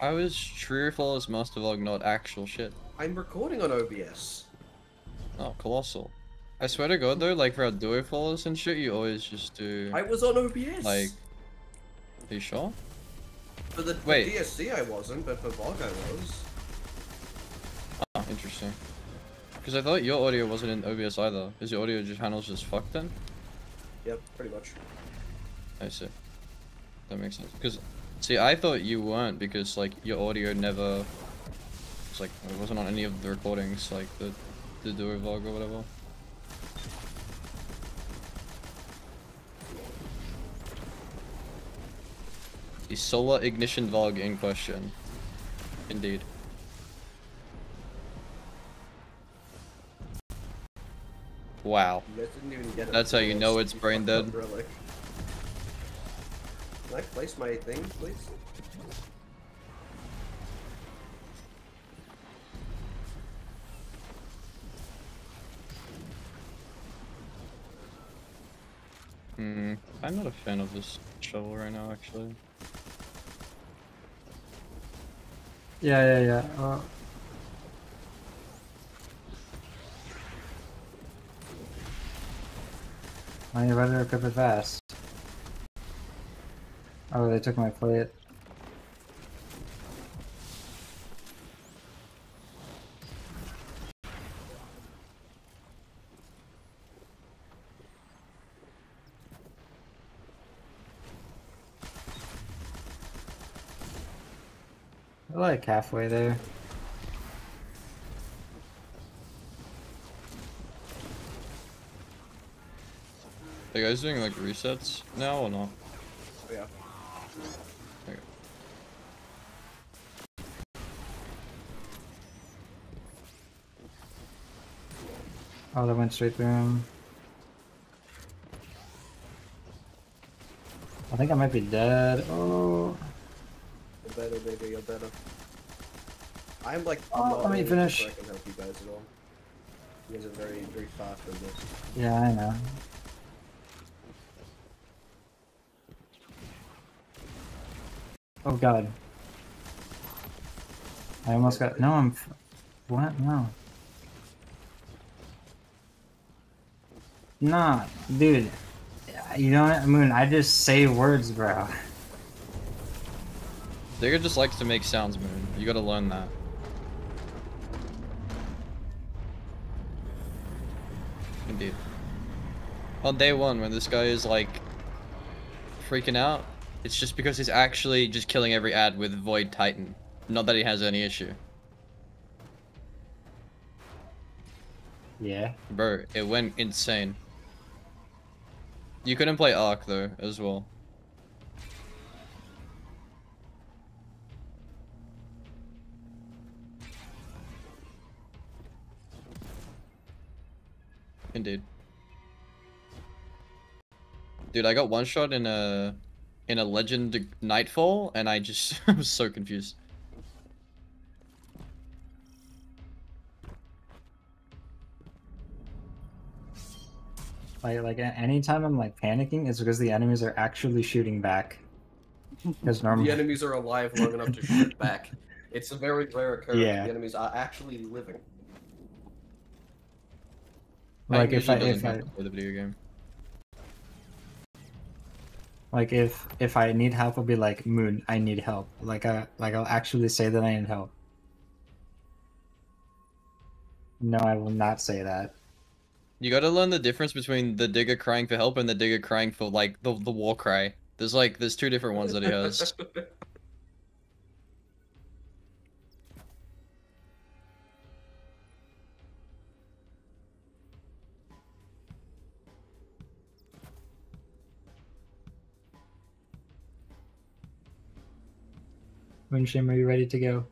I was true flawless master VOG, not actual shit. I'm recording on OBS. Oh, colossal. I swear to God though, like for our duo flawless and shit, you always just do I was on OBS. like. Are you sure? for the, wait. DSC I wasn't, but for VOG I was. Oh, interesting. Because I thought your audio wasn't in OBS either. Is your audio just channels just fucked then? Yep, pretty much. I see. That makes sense. Because, see, I thought you weren't because like your audio never. It's like it wasn't on any of the recordings, like the the duo vlog or whatever. The solar ignition vlog in question. Indeed. Wow. You guys didn't even get it. That's how you know it's brain dead. relic. Can I place my thing, please? Hmm. I'm not a fan of this shovel right now, actually. Yeah, yeah, yeah. Uh, I better equip it fast. Oh, they took my plate. They're like halfway there. Are you guys doing like resets now or not? Oh, yeah. Oh, that went straight through him. I think I might be dead. Oh, You're better, baby, you're better. I'm like, Oh, let me finish. sure I can help you guys at all. You guys are very, very far from this. yeah, I know. Oh god. I almost got. No, I'm. What? No. Nah, dude. You know what, Moon? I just say words, bro. Digger just likes to make sounds, Moon. You gotta learn that. Indeed. On day one, when this guy is like freaking out, it's just because he's actually just killing every ad with Void Titan. Not that he has any issue. Yeah. Bro, it went insane. You couldn't play Arc though, as well. Indeed. Dude, I got one shot in a in a legend nightfall and I just was so confused. Like, like a- anytime I'm like panicking, it's because the enemies are actually shooting back. Because The enemies are alive long enough to shoot back. It's a very rare occurrence. Yeah. The enemies are actually living. like if I usually if doesn't I have play the video game. Like if if I need help, I'll be like, Moon, I need help. Like I like I'll actually say that I need help. No, I will not say that. You gotta learn the difference between the digger crying for help and the digger crying for like the the war cry. There's like there's two different ones that he has. Moonshame, are you ready to go?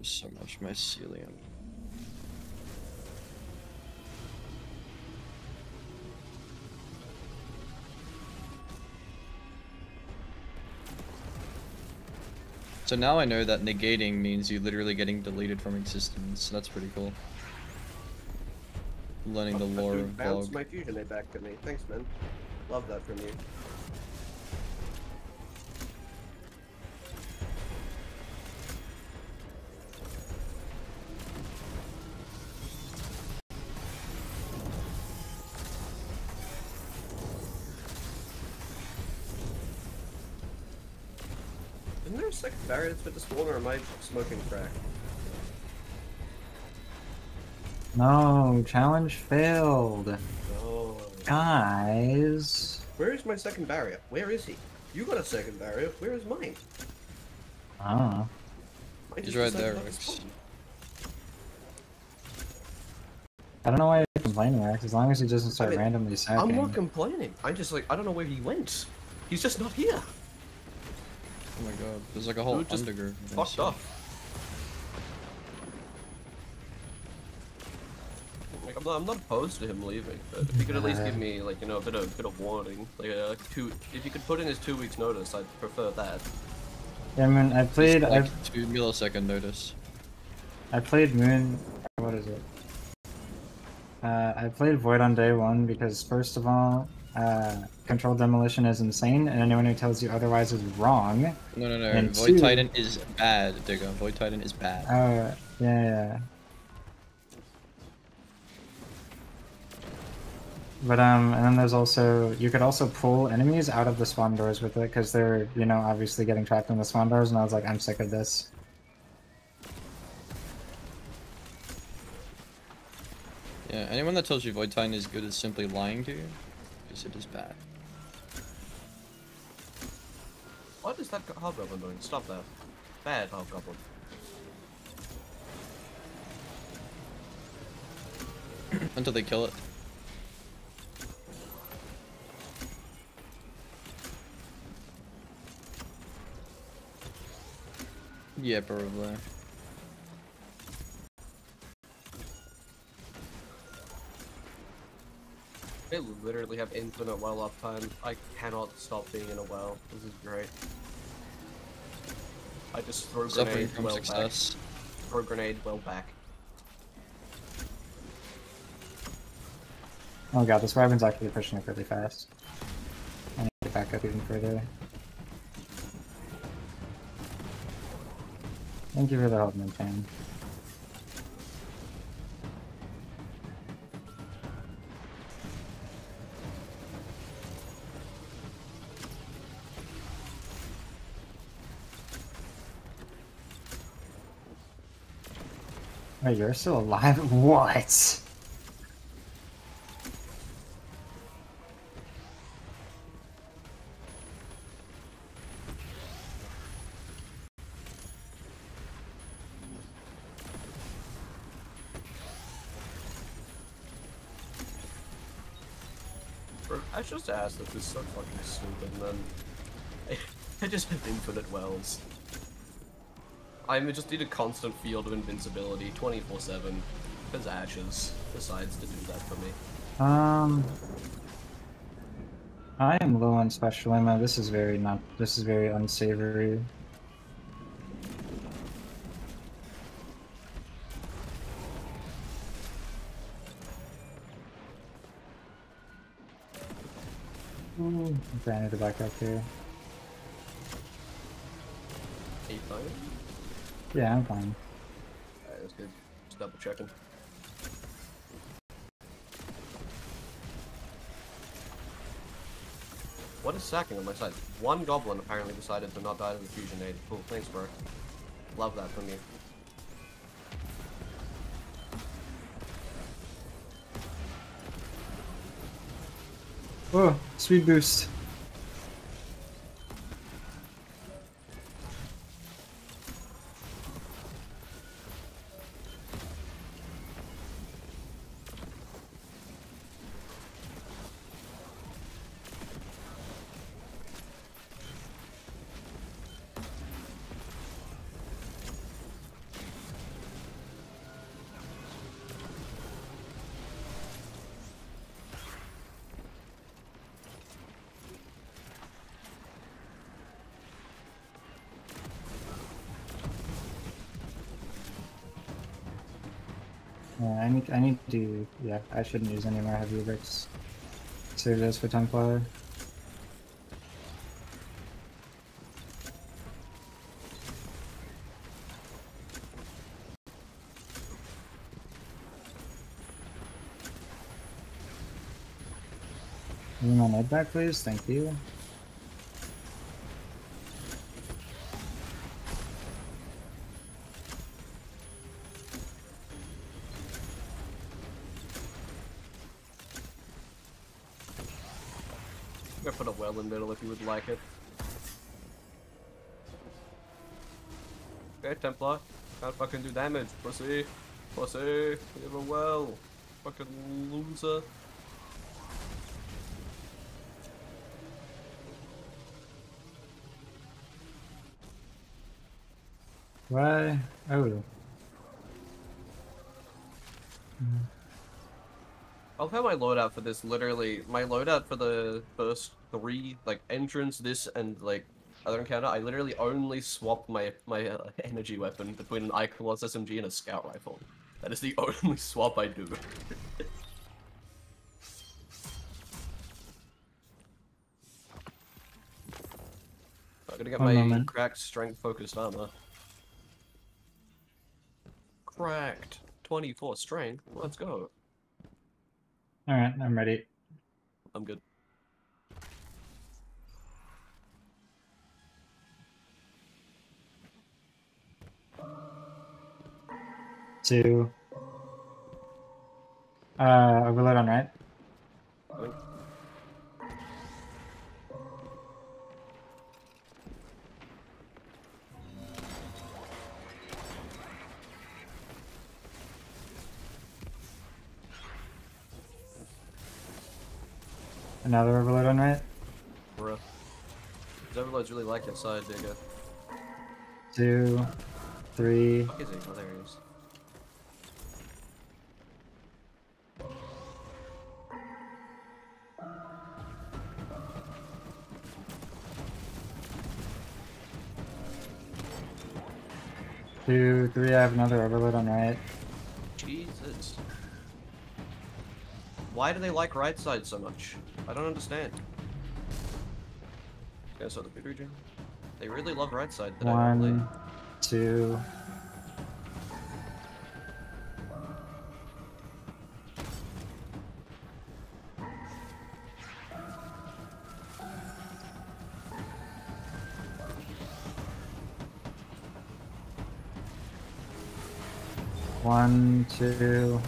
So much mycelium. So now I know that negating means you literally getting deleted from existence. That's pretty cool. Learning the Oh, that lore of bounced Vogue. my fusion back to me. Thanks, man. Love that from you. Isn't there a second barrier that's been spawn, or am I smoking crack? No, challenge failed. No. Guys. Where is my second barrier? Where is he? You got a second barrier. Where is mine? I don't know. Mine He's right there, Rex. I don't know why you're complaining, Rex, as long as he doesn't start mean, randomly sacking. I'm not complaining. I'm just like, I don't know where he went. He's just not here. Oh my god, there's like a whole Dude just. Fucked off. Like, I'm not, I'm not opposed to him leaving, but if he could at least give me like you know a bit of bit of warning, like uh, like two. If you could put in his two weeks notice, I'd prefer that. Yeah, I mean, I played, like I, two millisecond notice. I played Moon. What is it? Uh, I played Void on day one because first of all, uh, controlled demolition is insane, and anyone who tells you otherwise is wrong. No, no, no. And Void two- Titan is bad, Digga. Void Titan is bad. Oh, yeah, yeah. But um, and then there's also you could also pull enemies out of the spawn doors with it because they're you know obviously getting trapped in the spawn doors, and I was like, I'm sick of this. Yeah, anyone that tells you Void Titan is good is simply lying to you, it is bad. What is that go- hobgoblin doing? Stop that. Bad hobgoblin. Until they kill it. Yeah, probably. They literally have infinite well up time. I cannot stop being in a well. This is great. I just throw Suffering grenade from well success. back. Throw grenade well back. Oh god, this wyvern's actually pushing it really fast. I need to back up even further. Thank you for the help, Mintan. Wait, you're still alive? What? I just asked if this is so fucking stupid, and then I, I just have infinite wells. I just need a constant field of invincibility, 24/7, because Ashes decides to do that for me. Um, I am low on special ammo. This is very not. This is very unsavory. Ooh, okay, I need to back up here. Fine? Yeah, I'm fine. Alright, that's good. Just double checking. What is sacking on my side? One goblin apparently decided to not die to the fusion nade. Cool, thanks bro. Love that from you. Oh, sweet boost. Yeah, I need I need to yeah, I shouldn't use any more heavy bricks. Save those for Templar. Give me my node back, please. Thank you. I'm gonna put a well in the middle if you would like it. Okay, Templar. Can't fucking do damage, pussy. Pussy. Have a well. Fucking loser. Why? Oh. I'll have my loadout for this literally my loadout for the first three like entrance, this and like other encounter. I literally only swap my my uh, energy weapon between an Iconless SMG and a scout rifle. That is the only swap I do. I'm gonna get One my moment. cracked strength focused armor. Cracked 24 strength. Let's go. Alright, I'm ready. I'm good. Two. Uh, overload on right. Another overload on right. Bruh. These overloads really like your side, digger. Two. Three. Fuck is he? Oh, there he is. Two. Three. I have another overload on right. Jesus. Why do they like right side so much? I don't understand. Yeah, so the food region. They really love right side. They? One. Two. One. Two.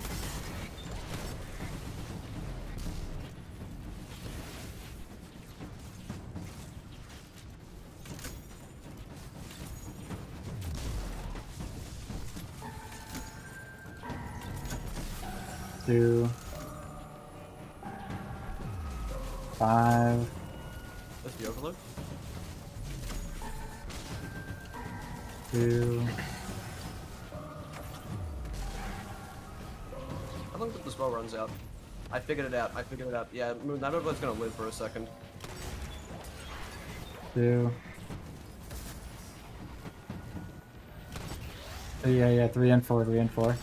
Figured it out. I figured it out. Yeah, Moon, that overload's gonna live for a second. Two. Oh, yeah, yeah, three and four, three and four.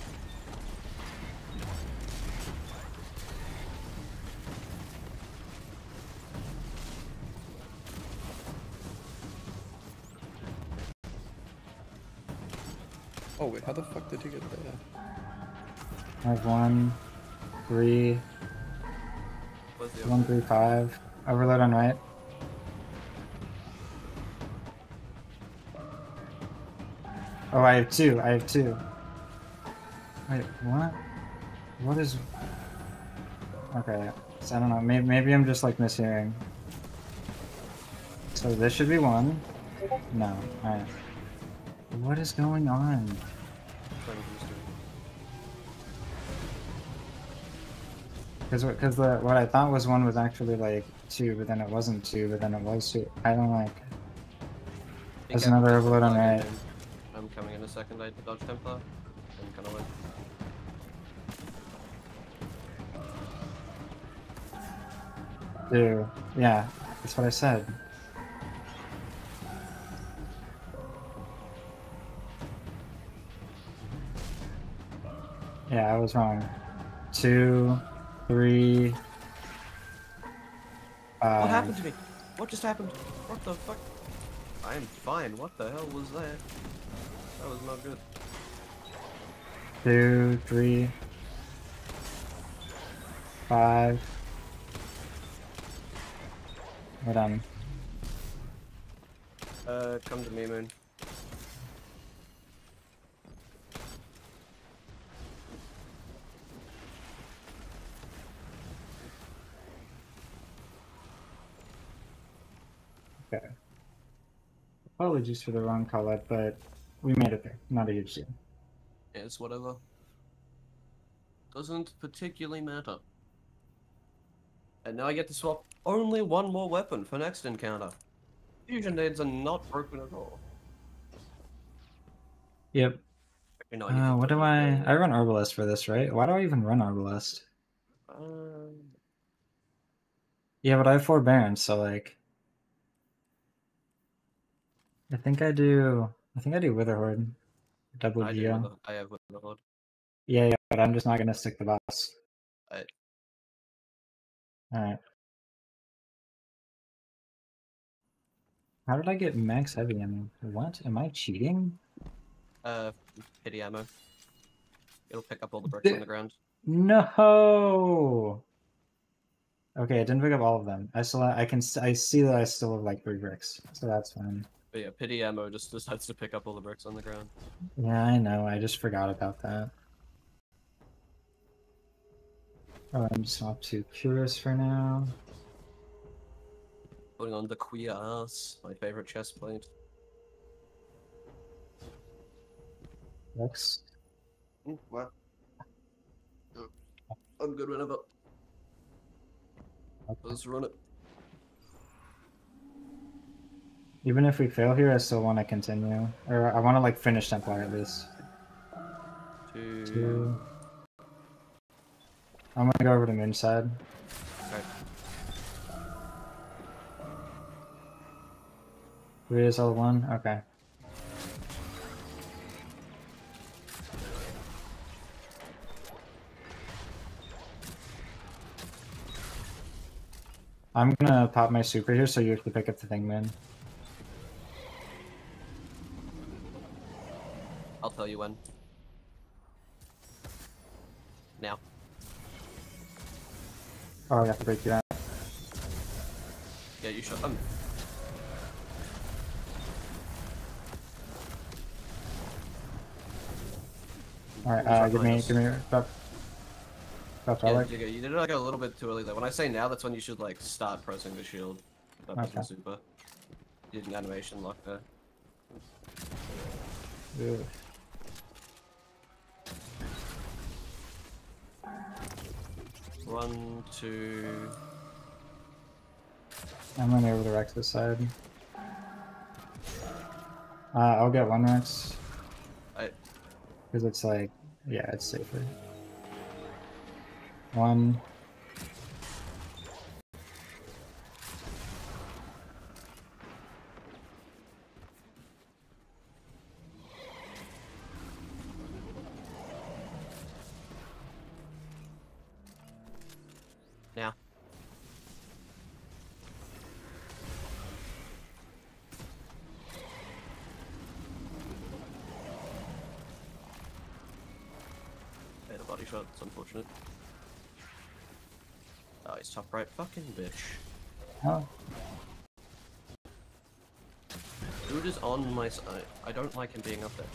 Oh wait, how the fuck did he get there? I have one, three, One, overload? Overload on right. Oh, I have two. I have two. Wait, what? What is? Okay, so I don't know. Maybe maybe I'm just like mishearing. So this should be one. No. All right. What is going on? Because because the what I thought was one was actually like two, but then it wasn't two, but then it was two. I don't like. There's I'm another overload on right. I'm coming in a second. I dodge Templar. I'm kind of like. Two. Yeah, that's what I said. Yeah, I was wrong. Two, three. Five. What happened to me? What just happened? What the fuck? I am fine. What the hell was that? That was not good. Two, three, five. We're done. Uh, come to me, Moon. Okay. Apologies for the wrong color, but we made it there. Not a huge deal. It's whatever. Doesn't particularly matter. And now I get to swap only one more weapon for next encounter. Fusion nades are not broken at all. Yep. Actually, no, I need to Uh, what put do I? I run Arbalest for this, right? Why do I even run Arbalest? Um, Yeah, but I have four Barons, so like. I think I do. I think I do Witherhoard. Double I, Geo. with I have. Yeah, yeah, but I'm just not gonna stick the boss. Alright. Alright. How did I get max heavy ammo? What? Am I cheating? Uh, pity ammo. It'll pick up all the bricks on The- ground. No. Okay, I didn't pick up all of them. I still, I can, I see that I still have like three bricks, so that's fine. But yeah, pity ammo just decides to pick up all the bricks on the ground. Yeah, I know. I just forgot about that. Oh, I'm just not too Curious for now. Putting on the queer ass, my favorite chest plate. Next. Mm, what? I'm good whenever. Let's run it. Even if we fail here, I still want to continue, or I want to like finish Templar at least. Two. Two. I'm gonna go over to Moonside. Okay. Three is all one. Okay. I'm gonna pop my super here, so you have to pick up the thing, man. Tell you when. Now. Oh, we have to break you out. Yeah, you shot Um. Alright, uh, give me, give me your buff. Buff Yeah, you, did it like a little bit too early though. When I say now, that's when you should like start pressing the shield. Pressing Okay. super. You did an animation lock there. Ugh. One, two. I'm running over to Rex's side. Uh, I'll get one Rex. I- Because it's like, yeah, it's safer. One. Bitch. Oh, Dude is on my side. I don't like him being up there.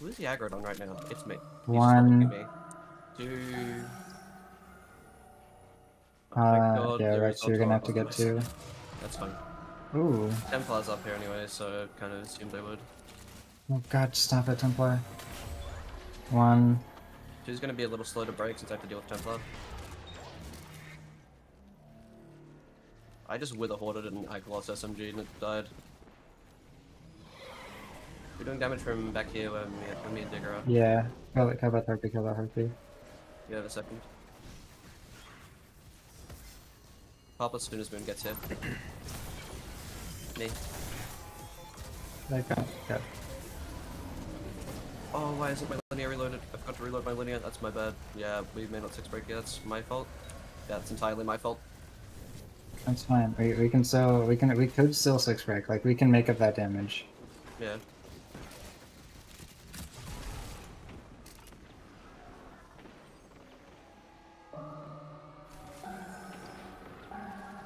Who is he aggroed on right now? It's me. He's just not looking One. me. Two. Oh, uh, God yeah, right, so you're gonna have to get two. That's fine. Ooh. Templar's up here anyway, so I kind of assumed they would. Oh god, stop it, Templar. One. Two's gonna be a little slow to break since I have to deal with Templar. I just wither hoarded and I lost SMG and it died. We're doing damage from back here where me, where me and Digger are. Yeah. Kill, kill that harpy, kill that harpy. You have a second. Pop as soon as Moon gets here. Me. Like, uh, yeah. Oh, why isn't my linear reloaded? I forgot to reload my linear. That's my bad. Yeah, we may not six break. Yeah, that's my fault. Yeah, it's entirely my fault. That's fine. We, we can still we can we could still six break. Like we can make up that damage. Yeah.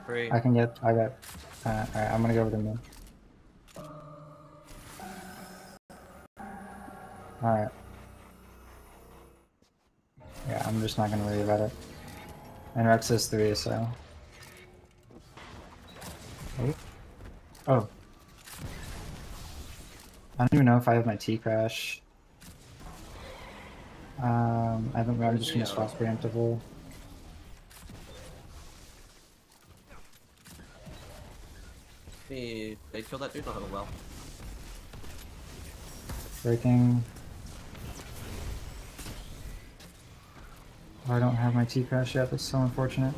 Three. I can get I got. Uh, Alright, I'm gonna go with the moon. Alright. Yeah, I'm just not gonna worry about it. And Rex is three, so. Oh. Oh. I don't even know if I have my T crash. Um, I think I'm just gonna swap preemptively. Hey, they killed that dude. Not have a well. Breaking. I don't have my T crash yet. That's so unfortunate.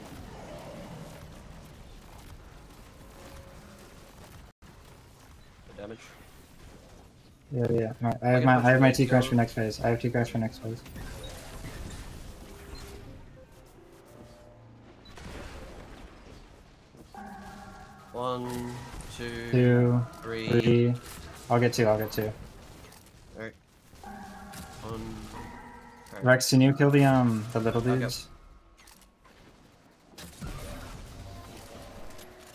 The damage. Yeah, yeah. My, I have my I have my T crash for next phase. I have T crash for next phase. One, two, Two, three. three. I'll get two. I'll get two. Rex, can you kill the um the little Okay. dudes?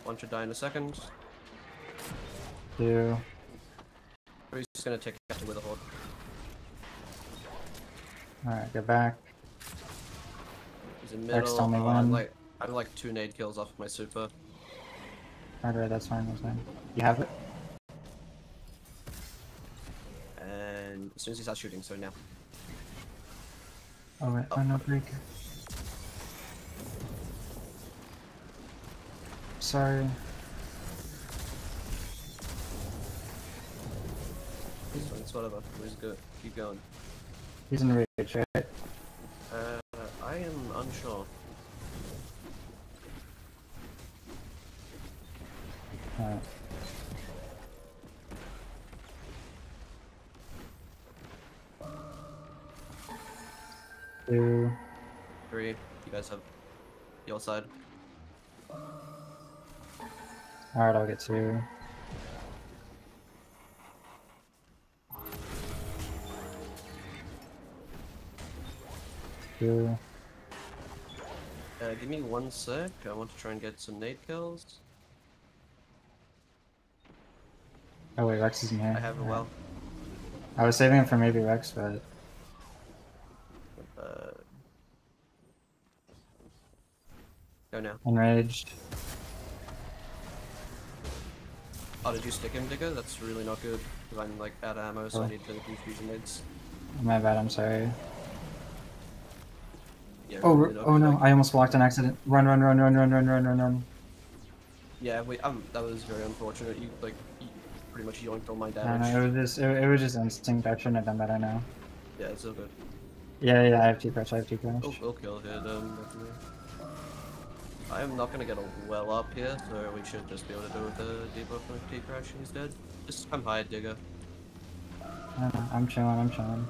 One should die in a second. Two. Three's just gonna take after with a hold. All right, get back. He's in Rex, middle. tell me uh. I'm like, I'm like two nade kills off my super. Alright, that's fine. That's fine. You have it. And as soon as he starts shooting, so now. Alright, ah, oh. I'm not break. Sorry. It's whatever. We're just go keep going. He's in rage, right? Two. Three. You guys have your side. Alright, I'll get two. Two. Uh, give me one sec. I want to try and get some nade kills. Oh wait, Rex is in here. I have a well. I was saving it for maybe Rex, but Uh, go now. Enraged. Oh, did you stick him, Digger? That's really not good. Because I'm like out of ammo, so Oh. I need the confusion nades. My bad, I'm sorry. Yeah, Oh, really oh no, like- I almost blocked an accident. Run, run, run, run, run, run, run, run, run. Yeah, we um, that was very unfortunate. You like, you pretty much yoinked all my No, damage. no, it was just, it, it was just instinct. I shouldn't have done that, I know. Yeah, it's all good. Yeah, yeah, I have T crash, I have T crash. Oh, we'll kill then, definitely. I am not gonna get a well up here, so we should just be able to do the debuff with T crash. He's dead. Just come high, Digger. Uh, I'm chilling, I'm chilling.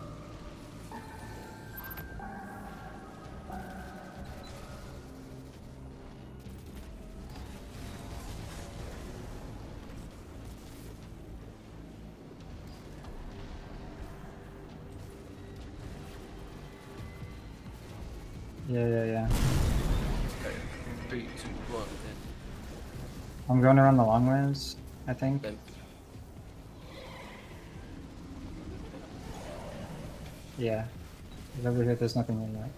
Yeah, yeah, yeah. Okay. Three, two, one, I'm going around the long ways, I think. then. Yeah. Over here, there's nothing in that.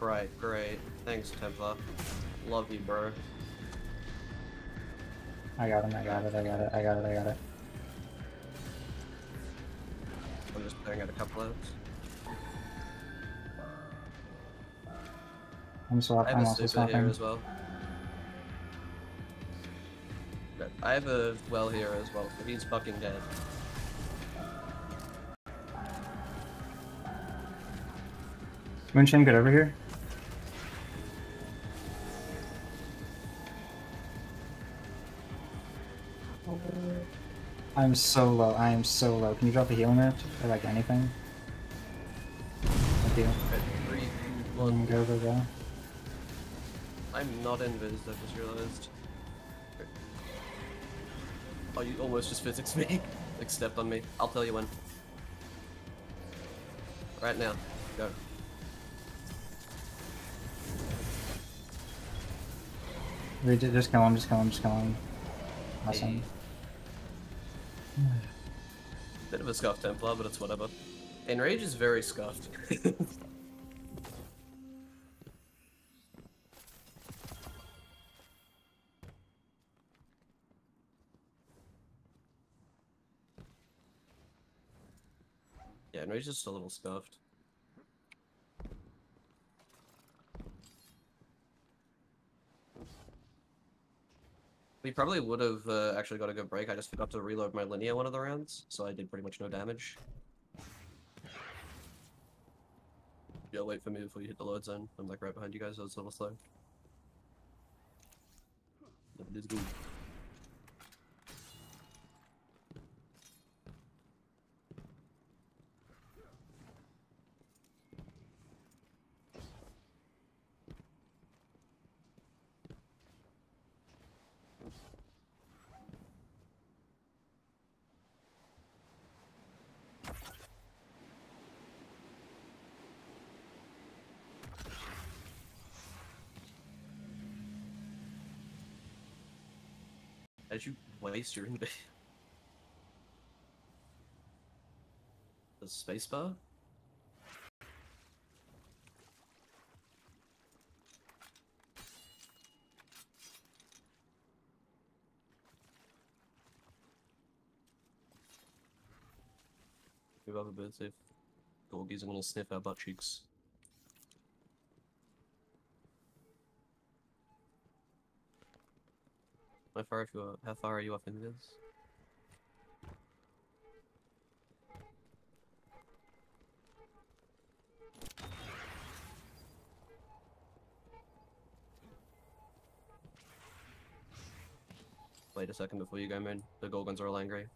Right. Great. Thanks, Templar. Love you, bro. I got him, I got it, I got it, I got it, I got it. I'm just clearing out a couple outs. I'm swap, I I'm have a also super here swapping. as well. I have a well here as well, but he's fucking dead. Moonshine, get over here. I'm so low. I am so low. Can you drop a healing rift or like anything? Thank you. Three, two, one. Go, go, go. I'm not invis, I just realized. Oh, you almost just physics me. like stepped on me. I'll tell you when. Right now. Go. Just kill him, just kill him, just kill him. Awesome. Bit of a scuffed Templar, but it's whatever. Enrage is very scuffed. yeah, Enrage is just a little scuffed. We probably would have uh, actually got a good break. I just forgot to reload my linear one of the rounds, so I did pretty much no damage. Yeah, wait for me before you hit the load zone. I'm like right behind you guys, so it's a little slow. It is good. As you waste your inv- the spacebar? A bit, see if Gorgies are gonna sniff our butt cheeks. How far if you how far are you off into this? Wait a second before you go, man. The Gorgons are all angry.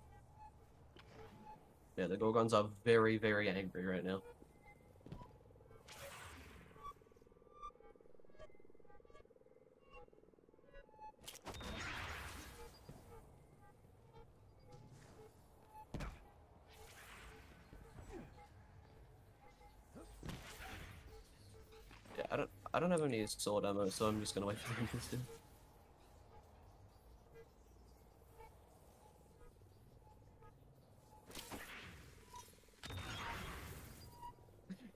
Yeah, the Gorgons are very, very angry right now. I don't, I don't have any sword ammo, so I'm just gonna wait for them to.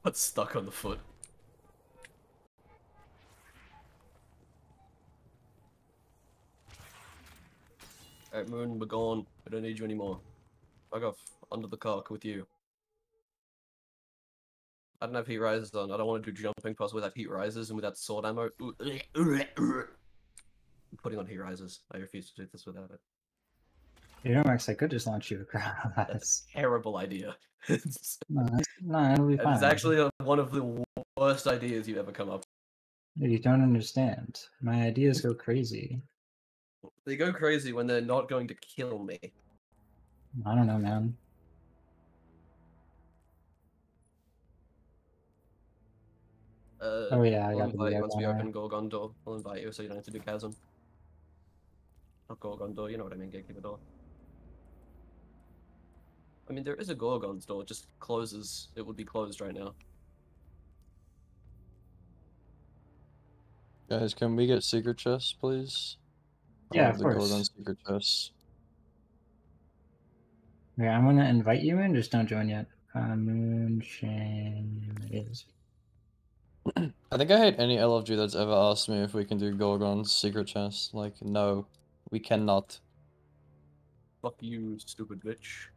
Got stuck on the foot. Alright, Moon, we're gone. I don't need you anymore. Fuck off. Under the cock with you. I don't have heat rises on. I don't want to do jumping past without heat rises and without sword ammo. I'm putting on heat rises. I refuse to do this without it. You know, Max, I could just launch you across. that's Terrible idea. it's no, no, it'll be fine. it's actually one of the worst ideas you've ever come up. You don't understand. My ideas go crazy. They go crazy when they're not going to kill me. I don't know, man. Uh, Oh yeah, I I'll got invite you once we open on. Gorgon door. I'll invite you so you don't have to do chasm. Not Gorgon door, you know what I mean, gatekeeper door. I mean, there is a Gorgon's door, it just closes. It would be closed right now. Guys, can we get secret chests, please? Yeah, want of the course. Gorgon secret chests. Yeah, I'm gonna invite you in, just don't join yet. Uh, Moonshine it is. I think I hate any LFG that's ever asked me if we can do Gorgon's secret chest. Like, no, we cannot. Fuck you, stupid bitch.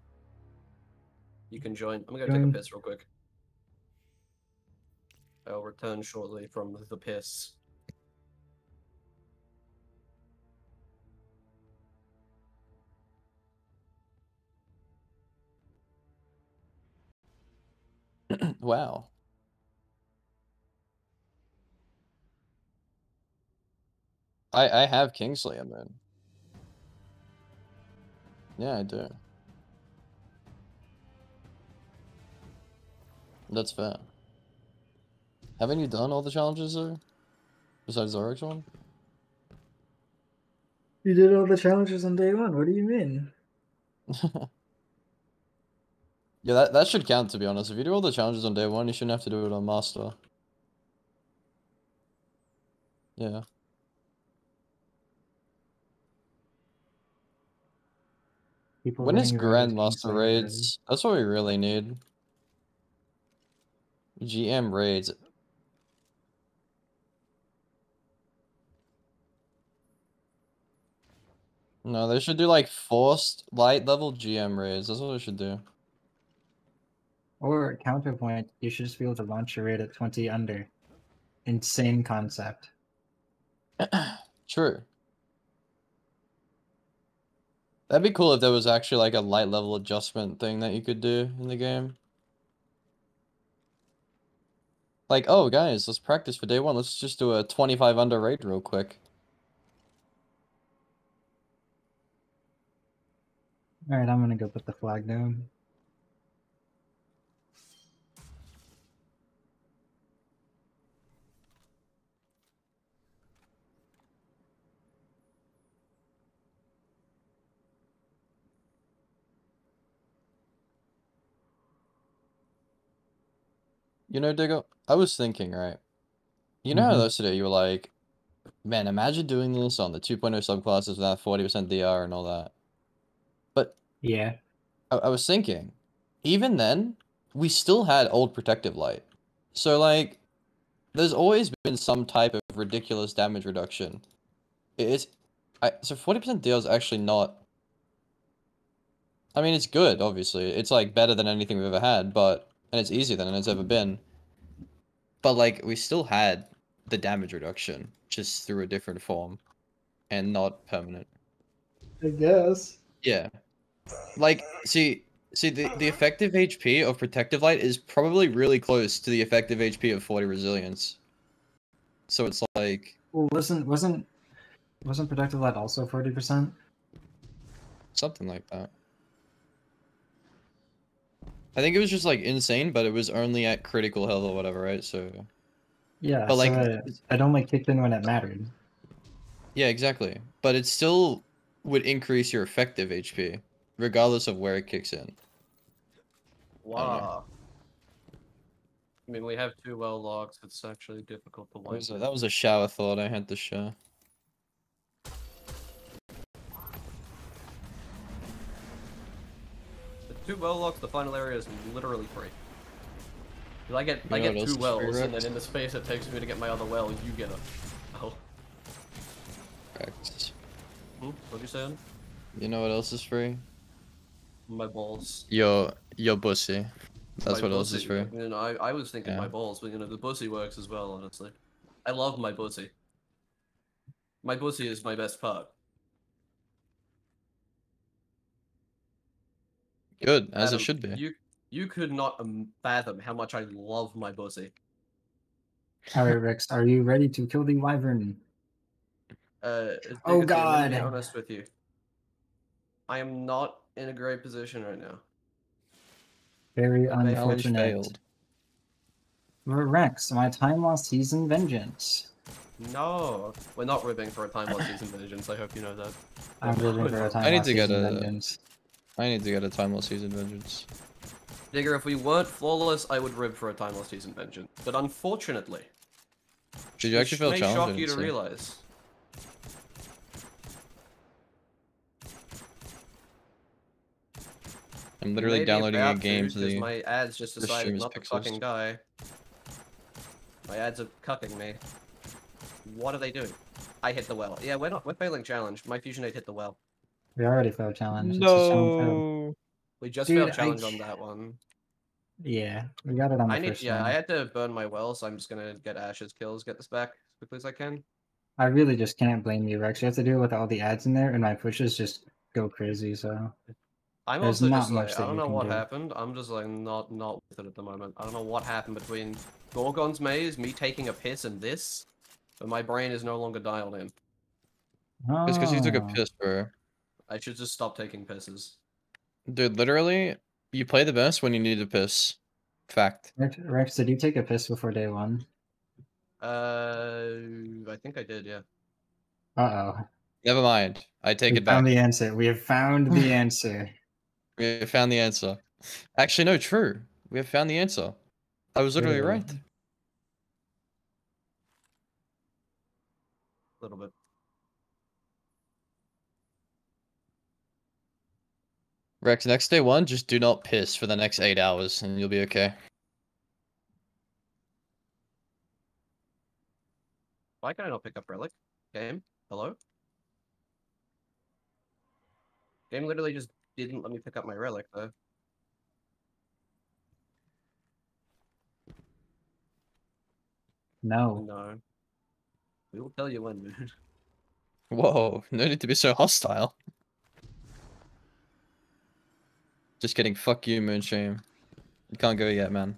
You can join. I'm gonna take a piss real quick. I'll return shortly from the piss. wow. I I have Kingslayer man. Yeah, I do. That's fair. Haven't you done all the challenges though? Besides the Oryx one? You did all the challenges on day one. What do you mean? Yeah, that, that should count to be honest. If you do all the challenges on day one, you shouldn't have to do it on master. Yeah. People When is running around with Grandmaster Kingslayer raids? That's what we really need. GM raids. No, they should do like forced light level GM raids. That's what they should do. Or counterpoint, you should just be able to launch your raid at 20 under. Insane concept. True. That'd be cool if there was actually like a light level adjustment thing that you could do in the game. Like, oh guys, let's practice for day one. Let's just do a 25 under raid real quick. Alright, I'm gonna go put the flag down. You know, Diggo, I was thinking, right? You know how Mhm. yesterday you were like, man, imagine doing this on the 2.0 subclasses without 40% DR and all that. But Yeah. I, I was thinking, even then, we still had old protective light. So like, there's always been some type of ridiculous damage reduction. It's, I so 40% DR is actually not. I mean, it's good, obviously. It's like better than anything we've ever had, but and it's easier than it's ever been. But like, we still had the damage reduction, just through a different form, and not permanent. I guess. Yeah. Like, see, see, the, the effective HP of Protective Light is probably really close to the effective HP of 40 Resilience. So it's like, Well, wasn't wasn't wasn't protective light also 40%? something like that. I think it was just like insane, but it was only at critical health or whatever, right? So, Yeah, but like, so it, it only kicked in when it mattered. yeah, exactly. But it still would increase your effective HP, regardless of where it kicks in. Wow. I mean, we have two well locks. It's actually difficult to That wipe. was, a, that was a shower thought I had to share. Two well locks, the final area is literally free. I get You I get two wells, and then in the space it takes me to get my other well, you get a. Oh, Correct. hmm? what you saying? You know what else is free? My balls. Your your pussy. That's My what else is free. You know, I, I was thinking Yeah. my balls, but you know, the bussy works as well. Honestly, I love my bussy. My bussy is my best part. Good, as Adam, it should be. You you could not um, fathom how much I love my bussy. Alright, Rex, are you ready to kill the wyvern? Uh, Oh, Diggity, I'm gonna be God. honest with you. I am not in a great position right now. Very unfortunate. failed. Rex, my time lost season vengeance. No, we're not ribbing for a time lost season vengeance. I hope you know that. I'm living for a time I need to get a- vengeance. I need to get a timeless season vengeance. Digger, if we weren't flawless, I would rib for a time lost season vengeance. But unfortunately, Did you actually feel may challenged? shock you to see. realize. I'm literally Maybe downloading a game to, the. my ads just decided not to fucking die. My ads are cucking me. What are they doing? I hit the well. Yeah, we're not. We're failing challenge. My fusion nade hit the well. We already failed challenge. It's just challenge failed. No. We just Dude, failed I- challenge on that one. Yeah, we got it on the I need. first Yeah, one. I had to burn my well, so I'm just gonna get Ash's kills, get this back as quickly as I can. I really just can't blame you, Rex. You have to deal with all the ads in there, and my pushes just go crazy. So I'm There's also not just much like, I don't know what do. happened. I'm just like not not with it at the moment. I don't know what happened between Gorgon's maze, me taking a piss, and this. But my brain is no longer dialed in. Oh. It's because you took a Oh. piss, bro. I should just stop taking pisses. Dude, literally, you play the best when you need to piss. Fact. Rex, Rex, did you take a piss before day one? Uh, I think I did, yeah. Uh oh. Never mind. I take we it back. found the answer. We have found the answer. We have found the answer. Actually, no, true. We have found the answer. I was literally True. right. A little bit. Rex, next day one, just do not piss for the next eight hours and you'll be okay. Why can I not pick up relic? Game? Hello? Game literally just didn't let me pick up my relic though. No. No. We will tell you when, dude. Whoa, no need to be so hostile. Just kidding, fuck you, Moonshame. You can't go yet, man.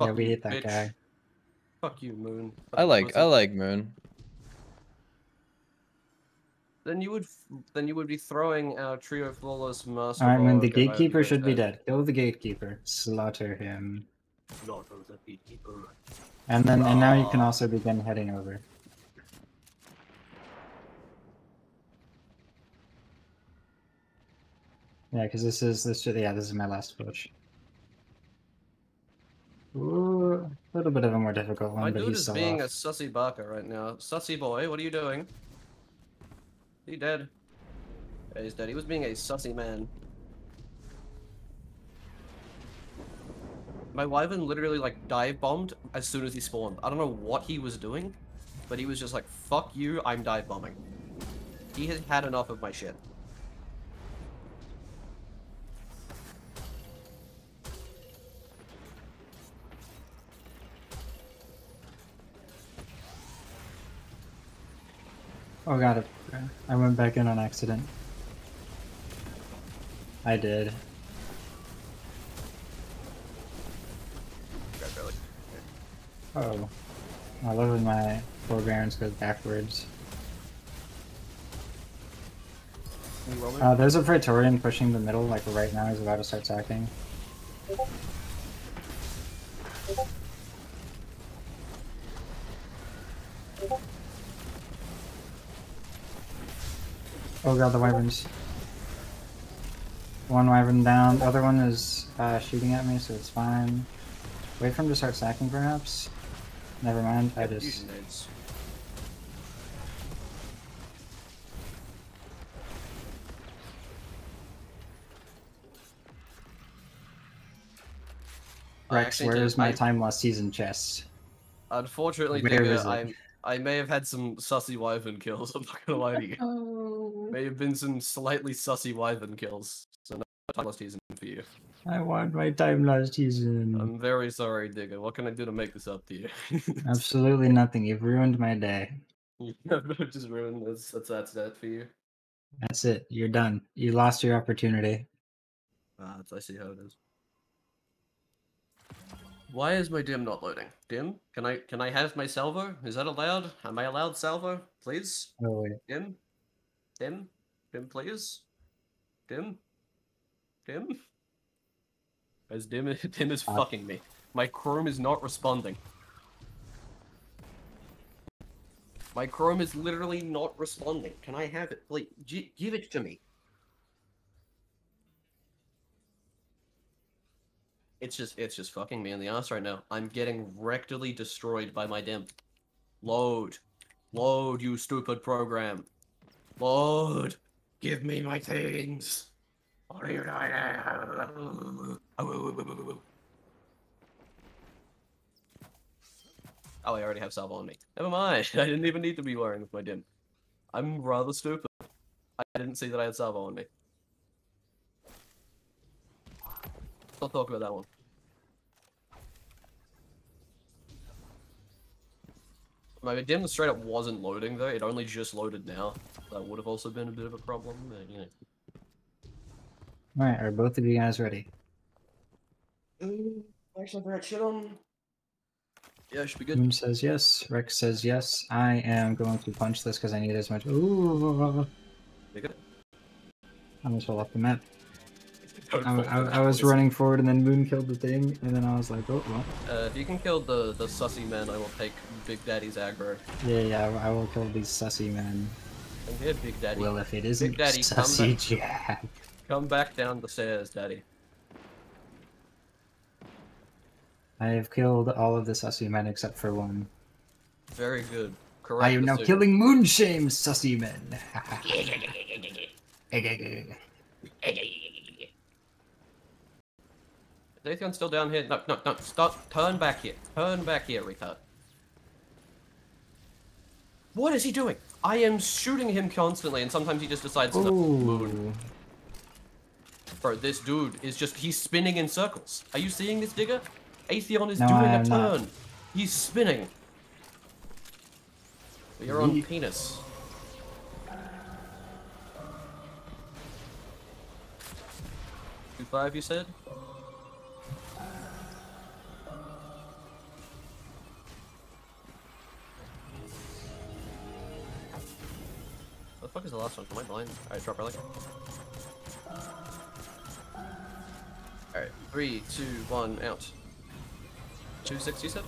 Yeah, Fuck we you, hate that bitch. guy. Fuck you, Moon. I like I like Moon. Then you would f- then you would be throwing our trio of flawless master. Alright, man, the gatekeeper should be dead. Kill the gatekeeper. Slaughter him. Slaughter the gatekeeper. And then and now you can ah. also begin heading over. Yeah, because this is this yeah, this is my last push. Ooh, a little bit of a more difficult one, My but dude he's is still being a off. sussy barker right now. Sussy boy, what are you doing? He dead. Yeah, he's dead. He was being a sussy man. My wyvern literally like dive bombed as soon as he spawned. I don't know what he was doing, but he was just like, "Fuck you, I'm dive bombing." He has had enough of my shit. Oh god, I went back in on accident. I did. Oh. I love when my forbearance goes backwards. Uh, there's a Praetorian pushing the middle, like right now he's about to start sacking. Oh god, the wyverns. One wyvern down, the other one is uh, shooting at me, so it's fine. Wait for him to start sacking, perhaps? Never mind, I just... fusion nades. I Rex, actually where did- is my I- time lost season chest? Unfortunately, Digger. I I may have had some sussy wyvern kills. I'm not gonna lie to you. May have been some slightly sussy wyvern kills. So no time lost season for you. I want my time lost season. I'm very sorry, Digger. What can I do to make this up to you? Absolutely nothing. You've ruined my day. Just ruined this. That's that's that for you. That's it. You're done. You lost your opportunity. Ah, that's- I see how it is. Why is my dim not loading? Dim, can I can I have my salvo? Is that allowed? Am I allowed salvo, please? Oh wait. Dim, dim, dim, please. Dim, dim. As dim, dim is Uh, fucking me. My Chrome is not responding. My Chrome is literally not responding. Can I have it, please? G- give it to me. It's just it's just fucking me in the ass right now. I'm getting rectally destroyed by my dim. Load. Load, you stupid program. Load. Give me my things. What are you doing? Oh, I already have salvo on me. Never mind. I didn't even need to be wearing with my dim. I'm rather stupid. I didn't see that I had salvo on me. Don't talk about that one. My dim straight up wasn't loading though. It only just loaded now. That would have also been a bit of a problem. But, you know. Alright, are both of you guys ready? Mm, actually, I shit on. Yeah, should be good. Moon says yes. Rex says yes. I am going to punch this because I need as much. Ooh, You good? I almost fell off the map. Don't I, I, I was running forward and then Moon killed the thing, and then I was like, oh, well. Uh, if you can kill the the sussy men, I will take Big Daddy's aggro. Yeah, yeah, I, I will kill these sussy men. Come here, Big Daddy. Well, if it isn't Daddy, come sussy back. Jack. Come back down the stairs, Daddy. I have killed all of the sussy men except for one. Very good. Correct. I am now decision. killing Moonshame sussy men. Is still down here? No, no, no. Stop. Turn back here. Turn back here, retard. What is he doing? I am shooting him constantly, and sometimes he just decides to move. Bro, this dude is just, he's spinning in circles. Are you seeing this, Digger? Atheon is No, doing a am not. turn. He's spinning. You're on penis. Two five, you said? Fuck is the last one? Am I blind? Alright, drop relic. Alright, three, two, one, out. Two six, you said?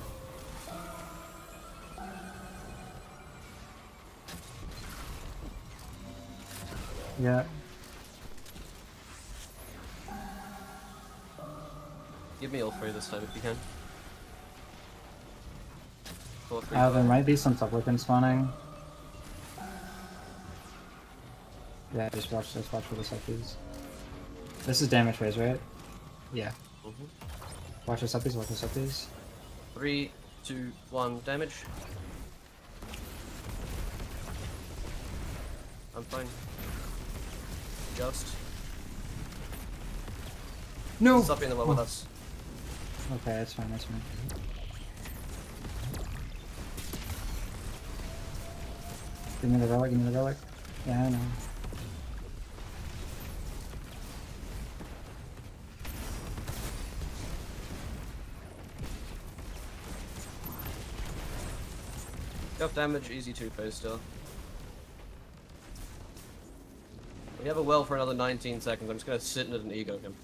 Yeah. Give me all three this time if you can. Four, three, Uh, there might be some supplicants spawning. Yeah, just watch, just watch for the suppies. This is damage phase, right? Yeah. Mhm. Watch the suppies, watch the suppies. Three, two, one, damage. I'm fine. Just. No! Stop in the well with us. Okay, that's fine, that's fine. Give me the relic, give me the relic. Yeah, I know. Got damage, easy two phase still. We have a well for another 19 seconds. I'm just gonna sit in it and ego him.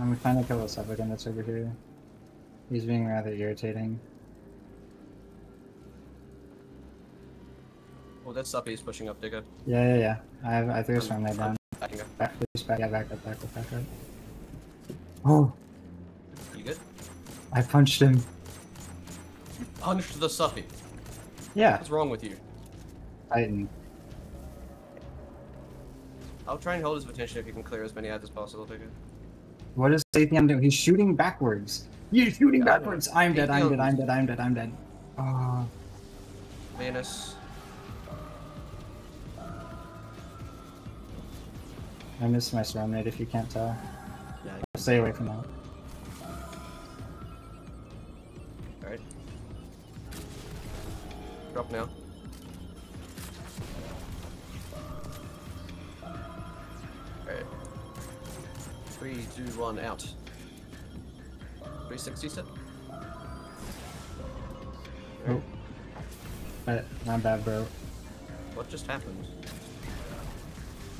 I'm trying to kill the supplicant that's over here. He's being rather irritating. Oh, that suppy is pushing up, Digger. Yeah, yeah, yeah. I, have, I threw a storm down. Backing up. Back, please, back, yeah, back up, back up, back up. Oh, You good? I punched him. Punched the suppy. Yeah, What's wrong with you? Titan. I'll try and hold his attention if you can clear as many ads as possible, Digger. What is Atheon doing? He's shooting backwards. He's shooting Yeah, backwards. I'm dead, I'm dead, I'm dead, I'm dead, I'm dead. Oh, Manus. I missed my raid if you can't tell. Yeah. Stay away from that. Alright. Drop now. Alright. Three, two, one, out. 360 set? Oh. But not bad, bro. What just happened?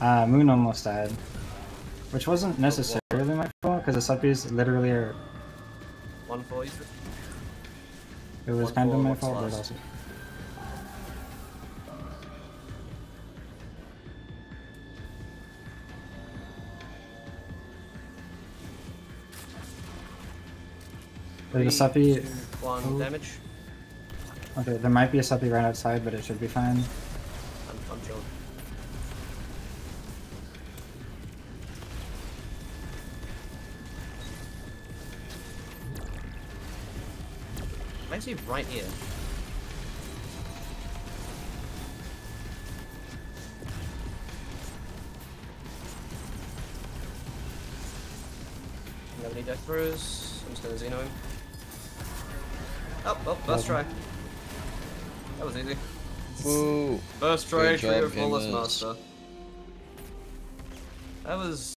Uh, Moon almost died. Which wasn't necessarily my fault, because the suppies literally are. One for you? It was One kind of my fault, but also. There's a suppy. one Oh. damage. Okay, there might be a suppy right outside, but it should be fine. I'm, I'm chilling. I'm actually right here. Any death throws. I'm just gonna Xeno him. Oh, well, first try. That was easy. Woo! First try, Good trio flawless master. That was